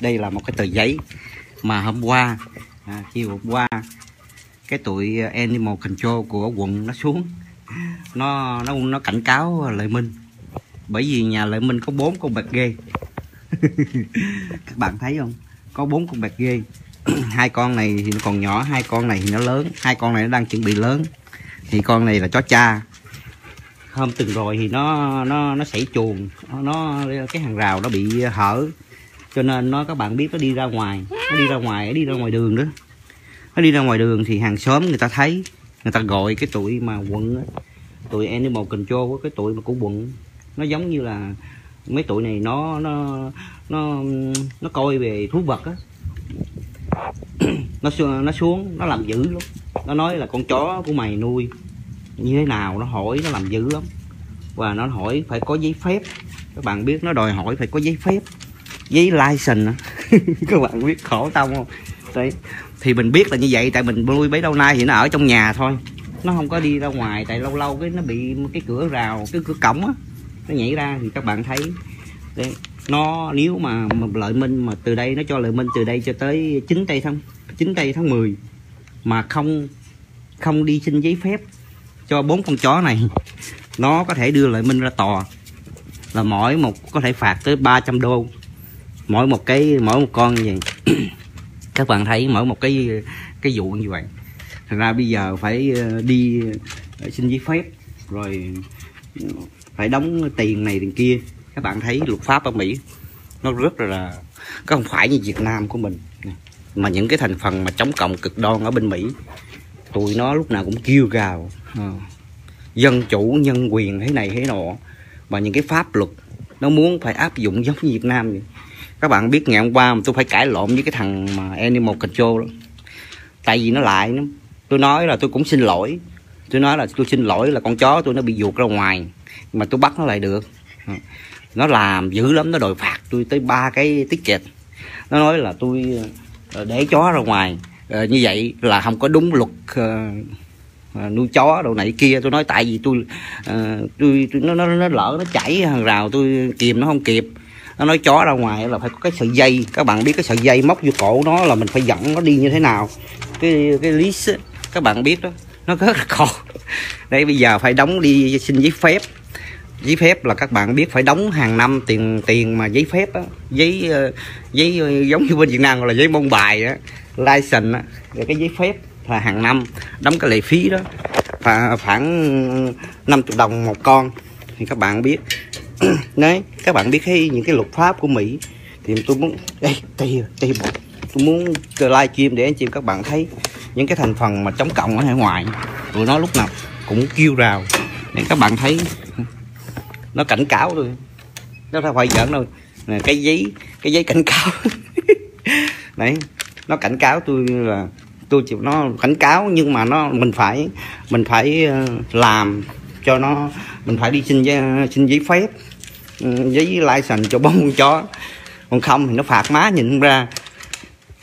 đây là một cái tờ giấy mà hôm qua à, chiều hôm qua cái tụi animal control của quận nó xuống. Nó nó nó cảnh cáo lợi minh. Bởi vì nhà lợi minh có bốn con bạc ghê. Các bạn thấy không? Có bốn con bạc ghê. Hai con này thì nó còn nhỏ hai con này thì nó lớn. Hai con này nó đang chuẩn bị lớn. Thì con này là chó cha. Hôm từng rồi thì nó nó nó xảy chuồng. Nó cái hàng rào nó bị hở cho nên nó các bạn biết nó đi ra ngoài nó đi ra ngoài nó đi ra ngoài đường đó. Nó đi ra ngoài đường thì hàng xóm người ta thấy người ta gọi cái tụi mà quận á, tụi animal control cái tụi mà của quận. Nó giống như là mấy tụi này nó nó nó nó coi về thú vật á. Nó xuống nó xuống nó làm dữ lắm. Nó nói là con chó của mày nuôi như thế nào nó hỏi nó làm dữ lắm. Và nó hỏi phải có giấy phép. Các bạn biết nó đòi hỏi phải có giấy phép giấy license các bạn biết khổ tông không? Đấy. Thì mình biết là như vậy tại mình nuôi bấy lâu nay thì nó ở trong nhà thôi. Nó không có đi ra ngoài tại lâu lâu cái nó bị cái cửa rào cái cửa cổng á nó nhảy ra thì các bạn thấy. Đấy, nó nếu mà, mà lợi minh mà từ đây nó cho lợi minh từ đây cho tới 9 tây tháng 9 tây tháng 10 mà không không đi xin giấy phép cho bốn con chó này nó có thể đưa lợi minh ra tòa. Là mỗi một có thể phạt tới 300 đô mỗi một cái mỗi một con như vậy. Các bạn thấy mỗi một cái cái vụ như vậy. Thành ra bây giờ phải ờ, đi ờ, xin giấy phép rồi phải đóng tiền này tiền kia. Các bạn thấy luật pháp ở mỹ nó rất là có không phải như việt nam của mình. Mà những cái thành phần mà chống cộng cực đoan ở bên mỹ tụi nó lúc nào cũng kêu gào. Ờ, dân chủ nhân quyền thế này thế nọ. Và những cái pháp luật nó muốn phải áp dụng giống như việt nam vậy các bạn biết ngày hôm qua mà tôi phải cãi lộn với cái thằng mà animal control đó. tại vì nó lại nó tôi nói là tôi cũng xin lỗi. Tôi nói là tôi xin lỗi là con chó tôi nó bị ruột ra ngoài. Mà tôi bắt nó lại được. Nó làm dữ lắm nó đòi phạt tôi tới ba cái tiết ticket nó nói là tôi ờ, để chó ra ngoài. Ờ, như vậy là không có đúng luật ờ, nuôi chó đồ này kia. Tôi nói tại vì tôi tôi, tôi nó, nó nó lỡ nó chảy hàng rào tôi kìm nó không kịp nó nói chó ra ngoài là phải có cái sợi dây. Các bạn biết cái sợi dây móc vô cổ nó là mình phải dẫn nó đi như thế nào. Cái cái lý các bạn biết đó, nó rất là khó. Đây bây giờ phải đóng đi, xin giấy phép. Giấy phép là các bạn biết phải đóng hàng năm tiền tiền mà giấy phép á, giấy ờ, giấy ờ, giống như bên Việt Nam gọi là giấy mông bài á, license á. Rồi cái giấy phép là hàng năm, đóng cái lệ phí đó và khoảng 50 đồng một con. Thì các bạn biết đấy, các bạn biết hay những cái luật pháp của Mỹ thì tôi muốn đây tìm tìm bộ. Tôi muốn live stream để anh chị các bạn thấy những cái thành phần mà chống cộng ở hải ngoại. Tụi nó lúc nào cũng kêu rào. Để các bạn thấy, nó cảnh cáo tôi. Nó không phải giỡn đâu nè, cái giấy cái giấy cảnh cáo. Đấy, nó cảnh cáo tôi là tôi chịu nó cảnh cáo nhưng mà nó mình phải mình phải ờ, làm cho nó mình phải đi xin giấy, xin giấy phép ừ, giấy license cho bốn con chó. Còn không thì nó phạt má nhìn không ra.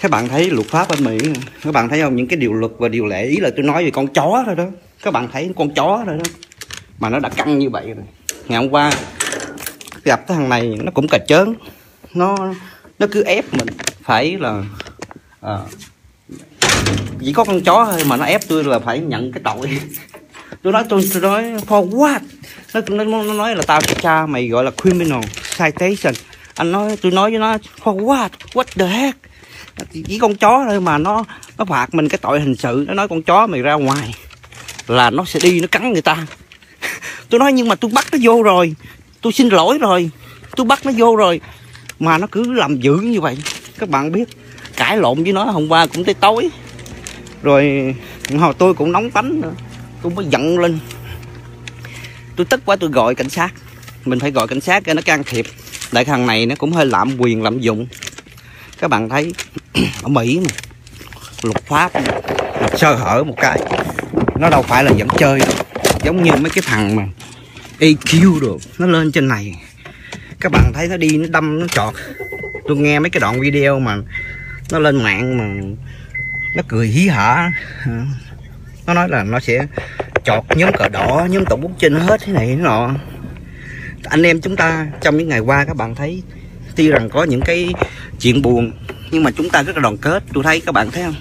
Các bạn thấy luật pháp ở mỹ các bạn thấy không? Những cái điều luật và điều lệ ý là tôi nói về con chó thôi đó. Các bạn thấy con chó rồi đó. Mà nó đã căng như vậy rồi. Ngày hôm qua gặp cái thằng này nó cũng cà chớn. Nó nó cứ ép mình phải là à, chỉ có con chó thôi mà nó ép tôi là phải nhận cái tội tôi nói tôi, tôi nói for what? Nó, nó, nó nói là tao cha mày gọi là criminal citation. Anh nói tôi nói với nó for what? What the heck? Chỉ con chó thôi mà nó nó phạt mình cái tội hình sự nó nói con chó mày ra ngoài là nó sẽ đi nó cắn người ta. Tôi nói nhưng mà tôi bắt nó vô rồi. Tôi xin lỗi rồi. Tôi bắt nó vô rồi. Mà nó cứ làm dữ như vậy. Các bạn biết cãi lộn với nó hôm qua cũng tới tối. Rồi hồi tôi cũng nóng tánh nữa tôi mới giận lên. Tôi tức quá, tôi gọi cảnh sát. Mình phải gọi cảnh sát cho nó can thiệp. Đại thằng này nó cũng hơi lạm quyền, lạm dụng. Các bạn thấy, ở mỹ mà, luật pháp mà sơ hở một cái, nó đâu phải là dẫn chơi đâu. Giống như mấy cái thằng mà EQ được nó lên trên này. Các bạn thấy nó đi, nó đâm, nó chọt. Tôi nghe mấy cái đoạn video mà nó lên mạng mà nó cười hí hả nó nói là nó sẽ chọt nhóm cờ đỏ nhóm tổ bút trên hết thế này thế nọ. Anh em chúng ta trong những ngày qua các bạn thấy tuy rằng có những cái chuyện buồn nhưng mà chúng ta rất là đoàn kết. Tôi thấy các bạn thấy không?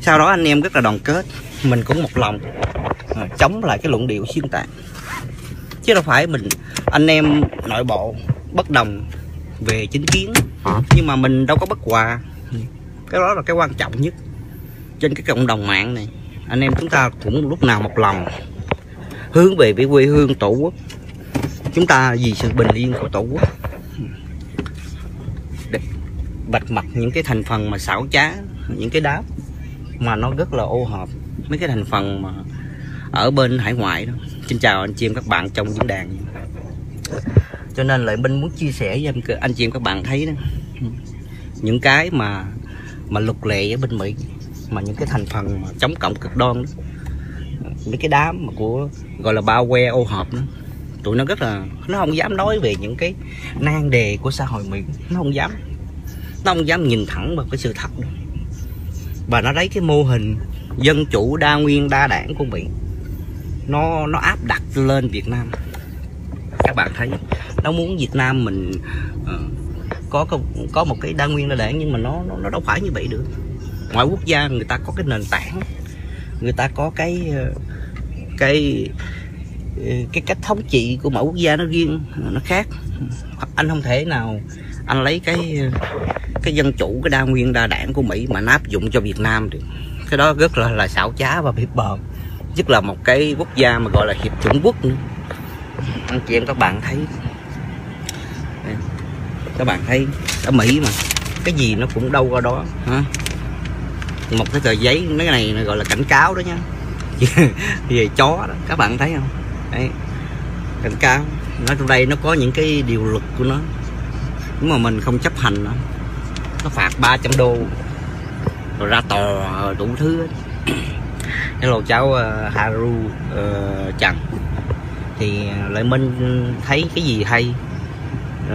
Sau đó anh em rất là đoàn kết. Mình cũng một lòng à, chống lại cái luận điệu xuyên tạc. Chứ đâu phải mình anh em nội bộ bất đồng về chính kiến. Nhưng mà mình đâu có bất hòa. Cái đó là cái quan trọng nhất trên cái cộng đồng mạng này anh em chúng ta cũng lúc nào một lòng hướng về với quê hương tổ quốc. Chúng ta vì sự bình yên của tổ quốc để bạch mặt những cái thành phần mà xảo trá những cái đáp mà nó rất là ô hợp mấy cái thành phần mà ở bên hải ngoại đó. Xin chào anh chị em các bạn trong diễn đàn. Cho nên lại minh muốn chia sẻ với anh, anh chị em các bạn thấy đó những cái mà mà luật lệ ở bên mỹ mà những cái thành phần mà chống cộng cực đoan đó. Mấy cái đám mà của gọi là bao que ô hợp đó tụi nó rất là nó không dám nói về những cái nan đề của xã hội mỹ. Nó không dám. Nó không dám nhìn thẳng vào cái sự thật. Đó. và nó lấy cái mô hình dân chủ đa nguyên đa đảng của mỹ. Nó nó áp đặt lên việt nam. Các bạn thấy nó muốn việt nam mình uh, có, có có một cái đa nguyên đa đảng nhưng mà nó nó, nó đâu phải như vậy được mọi quốc gia người ta có cái nền tảng, người ta có cái ờ, cái ờ, cái cách thống trị của mỗi quốc gia nó riêng, nó khác. Anh không thể nào anh lấy cái ờ, cái dân chủ, cái đa nguyên, đa đảng của mỹ mà nó áp dụng cho việt nam được. Cái đó rất là là xảo trá và bị bợm nhất là một cái quốc gia mà gọi là hiệp chủng quốc nữa. Anh chị em các bạn thấy, các bạn thấy ở mỹ mà cái gì nó cũng đâu qua đó, hả? Một cái tờ giấy cái này gọi là cảnh cáo đó nhá về chó đó các bạn thấy không? Đấy cảnh cáo. Nó trong đây nó có những cái điều luật của nó. Nếu mà mình không chấp hành nó nó phạt 300 đô. Rồi ra tòa đủ thứ hello cháu uh, Haru uh, Trần. Thì ờ, lại minh thấy cái gì hay?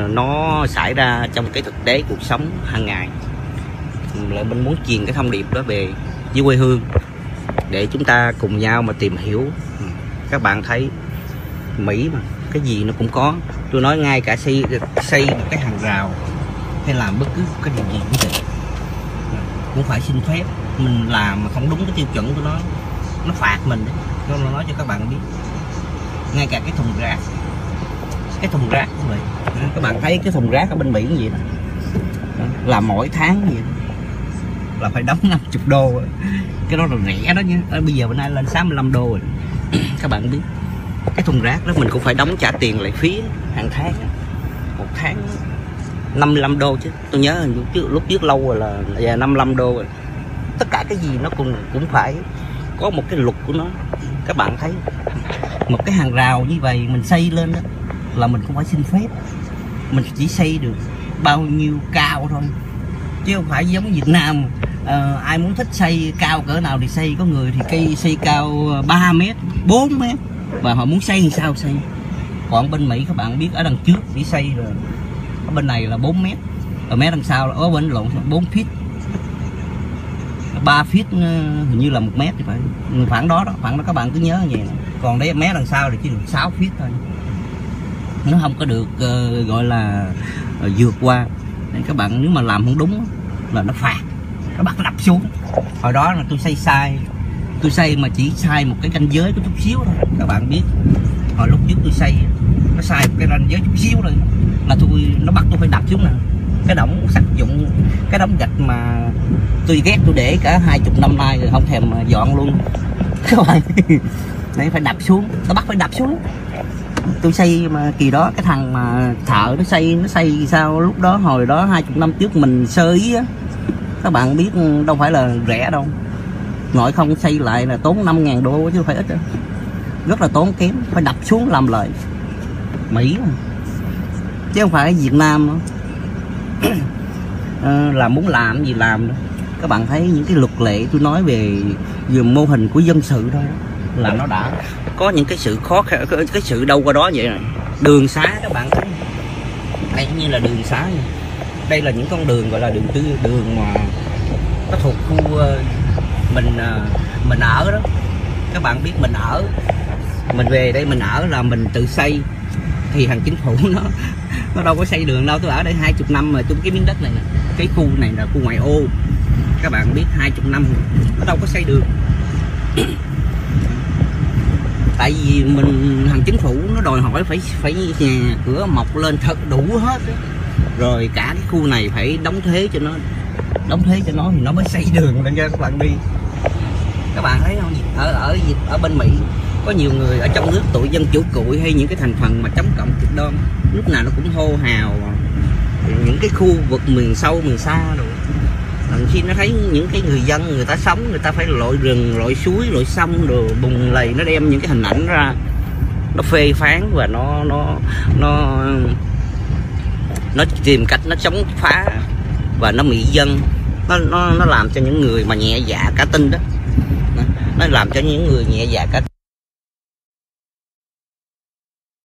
Nó xảy ra trong cái thực tế cuộc sống hàng ngày lại mình muốn truyền cái thông điệp đó về với quê hương. Để chúng ta cùng nhau mà tìm hiểu. Ừ, các bạn thấy Mỹ mà, cái gì nó cũng có. Tôi nói ngay cả xây xây một cái hàng rào hay làm bất cứ cái điều gì cũng được. Ừ, cũng phải xin phép. Mình làm mà không đúng cái tiêu chuẩn của nó nó phạt mình đấy. Nó nói cho các bạn biết. Ngay cả cái thùng rác. Cái thùng rác cũng vậy. Các bạn thấy cái thùng rác ở bên Mỹ cái gì đó là mỗi tháng gì đó là phải đóng 50 đô. Cái đó là rẻ đó nhé ờ, bây giờ bữa nay lên 65 đô rồi. Các bạn biết cái thùng rác đó mình cũng phải đóng trả tiền lại phí hàng tháng. Một tháng 55 đô chứ. Tôi nhớ lúc trước, lúc trước lâu rồi là, là 55 đô rồi. Tất cả cái gì nó cũng cũng phải có một cái luật của nó. Các bạn thấy một cái hàng rào như vậy mình xây lên đó là mình cũng phải xin phép. Mình chỉ xây được bao nhiêu cao thôi chứ không phải giống Việt Nam uh, ai muốn thích xây cao cỡ nào thì xây có người thì cây xây cao ờ, 3 mét 4 mét. Và họ muốn xây thì sao? Xây. Còn bên Mỹ các bạn biết ở đằng trước chỉ xây rồi. Ở bên này là 4 mét. Ở mé đằng sau là ở bên lộn 4 feet. 3 feet ờ, hình như là một mét thì phải. Khoảng đó đó khoảng đó các bạn cứ nhớ như vậy còn đấy mé đằng sau thì chỉ được 6 feet thôi. Nó không có được uh, gọi là uh, vượt qua. Nên các bạn nếu mà làm không đúng là nó phạt nó bắt đập xuống. Hồi đó là tôi xây sai. Tôi xây mà chỉ sai một cái ranh giới có chút xíu thôi, các bạn biết. Hồi lúc trước tôi xây, nó sai một cái ranh giới chút xíu thôi. Là tôi, nó bắt tôi phải đập xuống nè. Cái đống sắt dụng, cái đống gạch mà tôi ghét tôi để cả hai chục năm nay rồi không thèm dọn luôn. Các bạn đấy, phải đập xuống. Nó bắt phải đập xuống. Tôi xây mà kỳ đó, cái thằng mà thợ nó xây nó xây sao lúc đó, hồi đó hai chục năm trước mình sơ ý á các bạn biết ừ, đâu phải là rẻ đâu. Nội không xây lại là tốn 5 ngàn đô chứ không phải ít đâu. Rất là tốn kém phải đập xuống làm lợi. Mỹ mà. chứ không phải Việt Nam nữa. À, là muốn làm gì làm nữa các bạn thấy những cái luật lệ tôi nói về về mô hình của dân sự thôi là nó đã có những cái sự khó khăn cái sự đâu qua đó vậy này đường xá các bạn thấy. Đây như là đường xá này đây là những con đường, gọi là đường tư, đường mà nó thuộc khu ờ, mình ờ, mình ở đó. Các bạn biết mình ở, mình về đây mình ở là mình tự xây. Thì hàng chính phủ nó nó đâu có xây đường đâu. Tôi ở đây hai chục năm mà chung cái miếng đất này nè, cái khu này là khu ngoại ô. Các bạn biết hai chục năm nó đâu có xây đường. Tại vì mình thằng chính phủ nó đòi hỏi phải phải nhà cửa mọc lên thật đủ hết rồi cả cái khu này phải đóng thế cho nó, đóng thế cho nó thì nó mới xây đường lên cho các bạn đi. Các bạn thấy không? Ở ở ở bên mỹ, có nhiều người ở trong nước tụi dân chủ cụi hay những cái thành phần mà chống cộng cực đoan. Lúc nào nó cũng hô hào những cái khu vực miền sâu, miền xa rồi. Lần khi nó thấy những cái người dân, người ta sống, người ta phải lội rừng, lội suối, lội sông rồi bùng lầy, nó đem những cái hình ảnh ra. Nó phê phán và nó nó nó nó tìm cách nó chống phá và nó mị dân. Nó nó nó làm cho những người mà nhẹ dạ cả tin đó. Nó làm cho những người nhẹ dạ cả